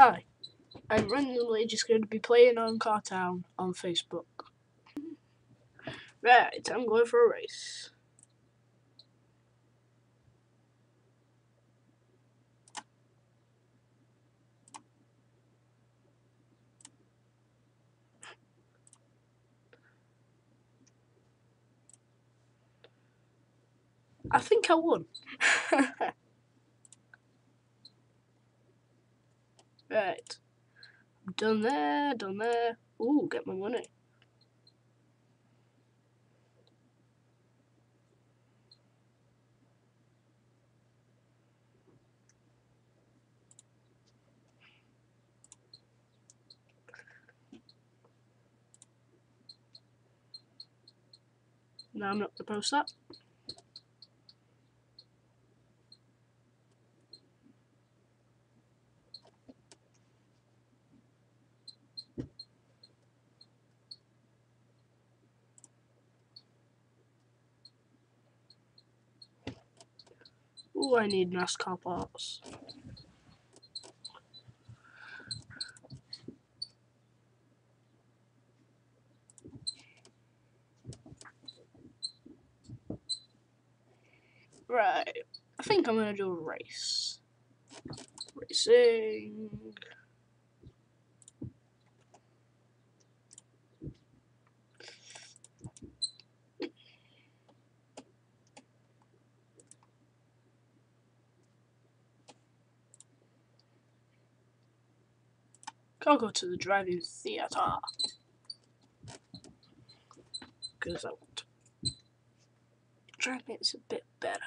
Hi, I'm randomly just going to be playing on Cartown on Facebook. Right, I'm going for a race. I think I won. right. Done there, done there. Ooh, get my money. Now I'm not to post that. Ooh, I need NASCAR parts. Right, I think I'm gonna do a race. Racing. I'll go to the driving theater. Because I want to. Driving is a bit better.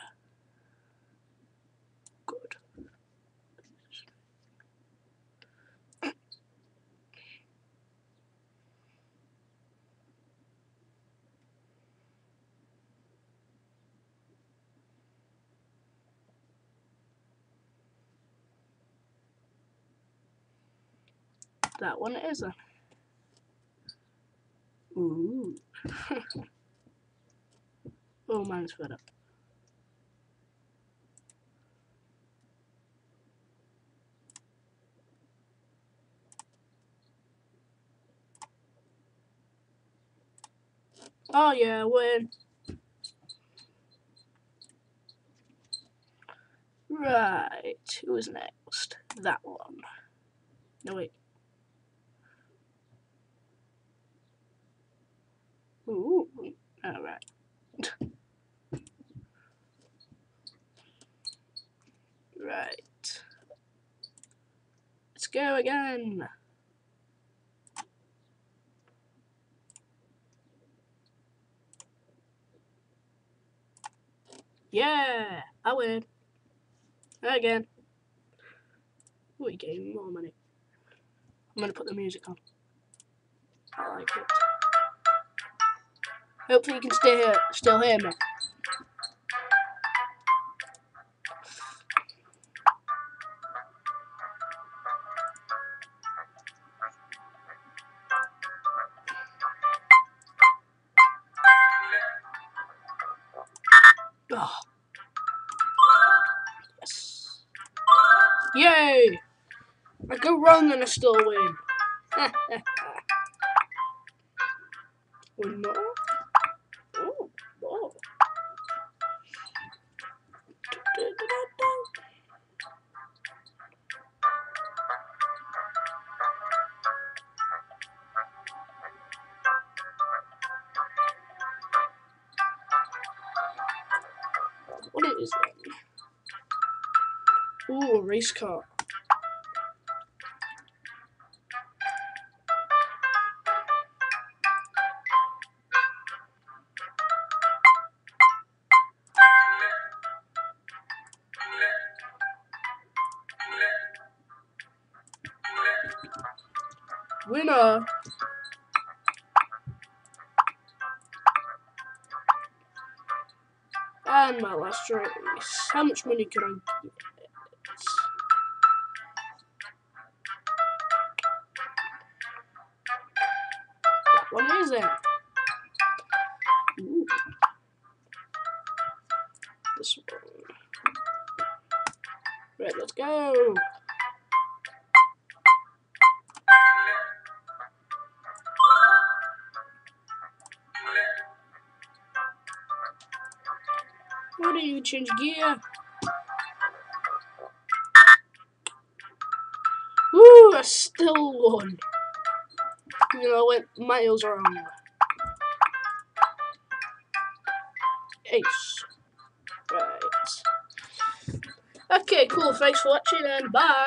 That one is a. Ooh. oh, mine's fed up. Oh yeah, win. Right, who's next? That one. No wait. Ooh, alright. right. Let's go again. Yeah, I win. Again. He gave more money. I'm gonna put the music on. I like it. Hopefully you can stay here, still hear me. Ah. Yes. Yay! I go wrong and I still win. One more. Is that? Ooh, race car. Winner! And my last race. How much money can I get? One is it? This one. Right, let's go. Why do you change gear? Woo, I still won. You know, went miles wrong. Ace. Right. Okay, cool. Thanks for watching and bye.